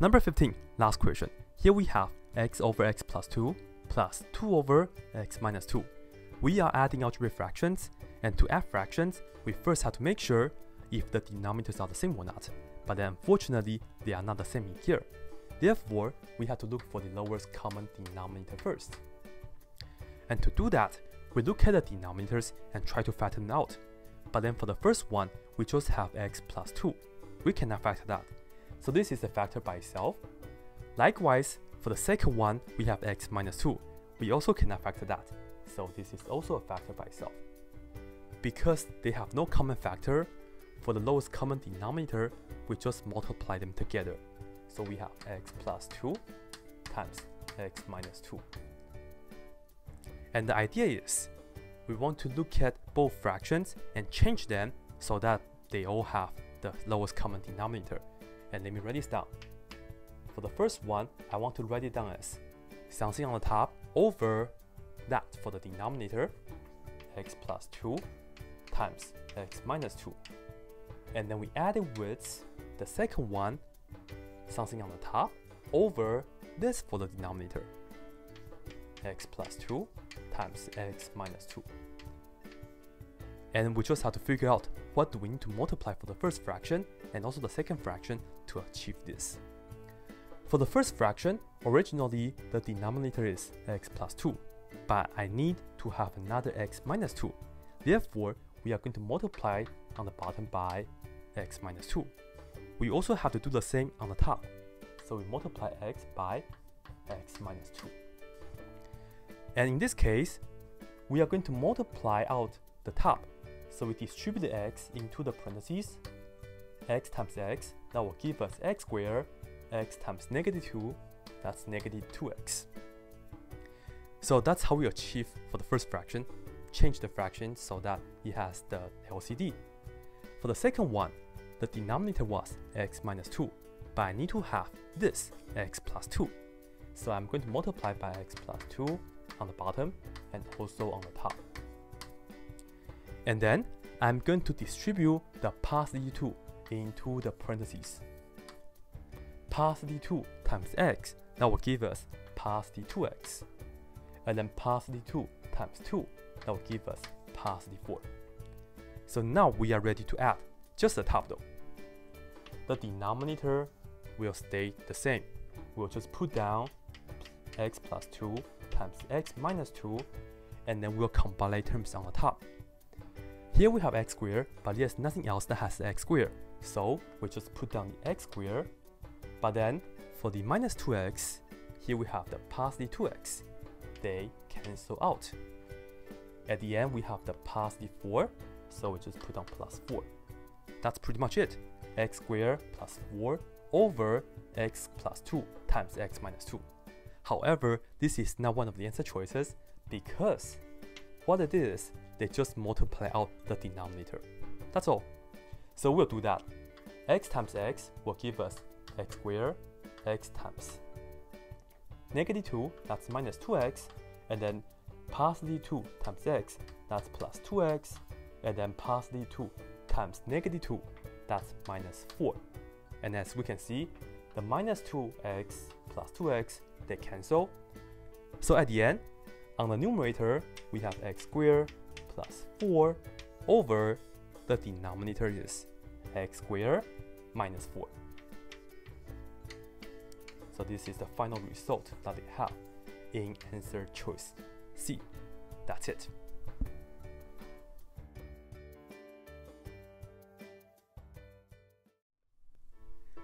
Number 15, last question. Here we have x over x plus 2 plus 2 over x minus 2. We are adding algebraic fractions, and to add fractions, we first have to make sure if the denominators are the same or not. But unfortunately, they are not the same in here. Therefore, we have to look for the lowest common denominator first. And to do that, we look at the denominators and try to factor them out. But then for the first one, we just have x plus 2. We cannot factor that. So this is a factor by itself. Likewise, for the second one, we have x minus 2. We also cannot factor that. So this is also a factor by itself. Because they have no common factor, for the lowest common denominator, we just multiply them together. So we have x plus 2 times x minus 2. And the idea is, we want to look at both fractions and change them so that they all have the lowest common denominator. And let me write this down. For the first one, I want to write it down as something on the top over that for the denominator, x plus 2 times x minus 2. And then we add it with the second one, something on the top, over this for the denominator, x plus 2 times x minus 2. And we just have to figure out what do we need to multiply for the first fraction and also the second fraction to achieve this. For the first fraction, originally the denominator is x plus 2, but I need to have another x minus 2. Therefore, we are going to multiply on the bottom by x minus 2. We also have to do the same on the top. So we multiply x by x minus 2. And in this case, we are going to multiply out the top. So we distribute x into the parentheses, x times x, that will give us x squared, x times negative 2, that's negative 2x. So that's how we achieve for the first fraction, change the fraction so that it has the LCD. For the second one, the denominator was x minus 2, but I need to have this x plus 2. So I'm going to multiply by x plus 2 on the bottom and also on the top. And then I'm going to distribute the positive 2 into the parentheses. Positive 2 times x, that will give us positive 2x. And then positive 2 times 2, that will give us positive 4. So now we are ready to add, just the top though. The denominator will stay the same. We'll just put down x plus 2 times x minus 2, and then we'll combine terms on the top. Here we have x squared, but there's nothing else that has x squared. So we just put down the x squared. But then for the minus 2x, here we have the positive 2x. They cancel out. At the end, we have the positive 4, so we just put down plus 4. That's pretty much it. x squared plus 4 over x plus 2 times x minus 2. However, this is not one of the answer choices because what they did is, they just multiply out the denominator. That's all. So we'll do that. x times x will give us x squared, x times negative 2, that's minus 2x, and then positive 2 times x, that's plus 2x, and then positive 2 times negative 2, that's minus 4. And as we can see, the minus 2x plus 2x, they cancel. So at the end, on the numerator, we have x squared plus 4 over the denominator is x squared minus 4. So this is the final result that they have in answer choice C. That's it.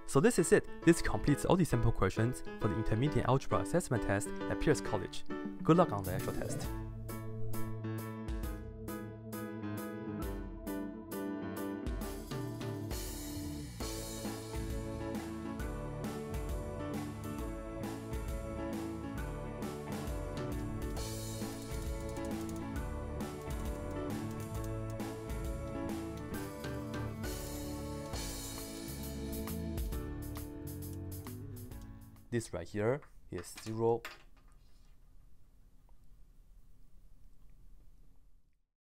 So this is it. This completes all the sample questions for the Intermediate Algebra Assessment Test at Pierce College. Good luck on the actual test. This right here. Is 0